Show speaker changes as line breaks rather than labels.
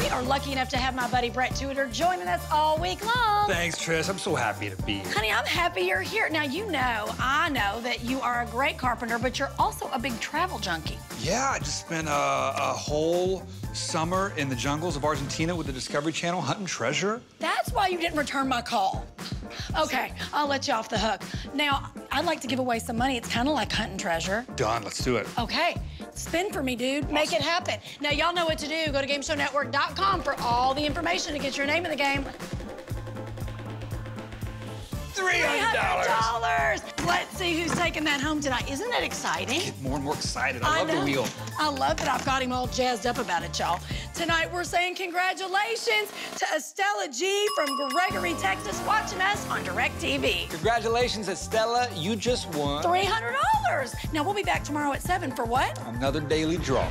We are lucky enough to have my buddy Brett Tutor joining us all week long.
Thanks, Trish. I'm so happy to be here.
Honey, I'm happy you're here. Now, you know, I know that you are a great carpenter, but you're also a big travel junkie.
Yeah, I just spent a, a whole summer in the jungles of Argentina with the Discovery Channel hunting treasure.
That's why you didn't return my call. Okay, I'll let you off the hook. Now, I'd like to give away some money. It's kind of like hunting treasure.
Done. Let's do it.
Okay, spin for me, dude. Make it happen. Now, y'all know what to do. Go to GameShowNetwork.com for all the information to get your name in the game. Let's see who's taking that home tonight. Isn't that exciting?
Get more and more excited. I, love
know.
the wheel.
I love that I've got him all jazzed up about it, y'all. Tonight, we're saying congratulations to Estella G from Gregory, Texas, watching us on DirecTV.
Congratulations, Estella. You just won
$300. Now, we'll be back tomorrow at 7 for what?
Another daily draw.